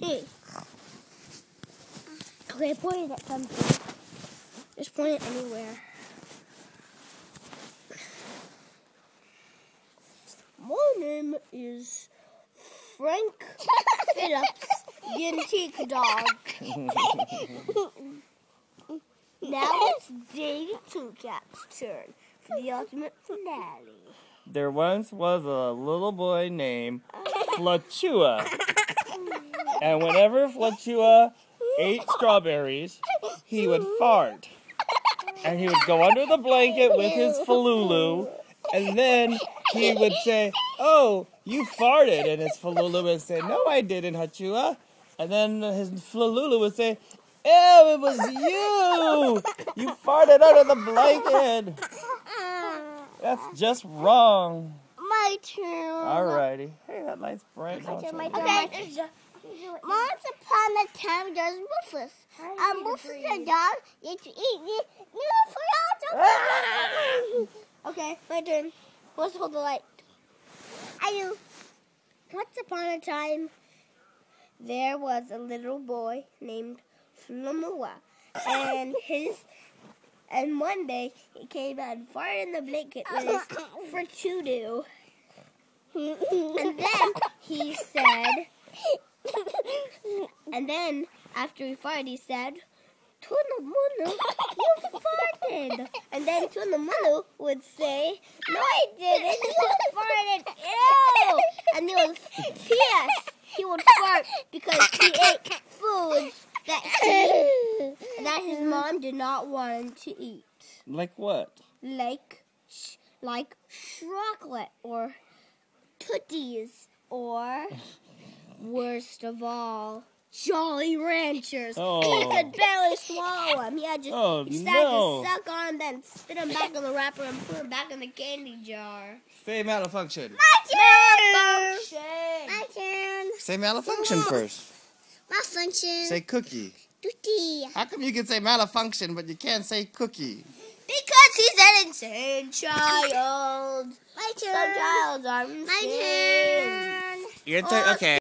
Hey. Okay, point it at something. Just point it anywhere. My name is Frank Phillips, the antique dog. now it's Davy Two Cat's turn for the ultimate finale. There once was a little boy named Flachua. And whenever Flachua ate strawberries, he would fart. And he would go under the blanket with his falulu, and then he would say, Oh, you farted. And his falulu would say, No, I didn't, Hachua. And then his falulu would say, Ew, it was you! You farted under the blanket! That's just wrong. My turn. Alrighty. Hey, that lights bright. My turn, my turn, my turn. Once upon a time, there's Rufus. Um, Rufus the dog used to eat for Okay, my turn. Let's hold the light. I do. Once upon a time, there was a little boy named Flamua, and his and one day he came out and farted in the blanket with his for to do. And then he said, then after he farted, he said, Tunamunu, you farted. And then Tunamunu would say, No, I didn't. You farted. Ew. And he was P.S. He would fart because he ate foods that he, that his mom did not want him to eat, Like what? like sh- like chocolate or tooties or worst of all, Jolly Ranchers. Oh. He Oh. could barely swallow them. He had just Oh, he started no. to suck on them, then spit them back in the wrapper and put them back in the candy jar. Say malfunction. My Malfunction. My turn. Say malfunction first. Malfunction. Say cookie. Duty. How come you can say malfunction but you can't say cookie? Because he's an insane child. My turn. Some turn. childs are My turn. Your turn. Okay.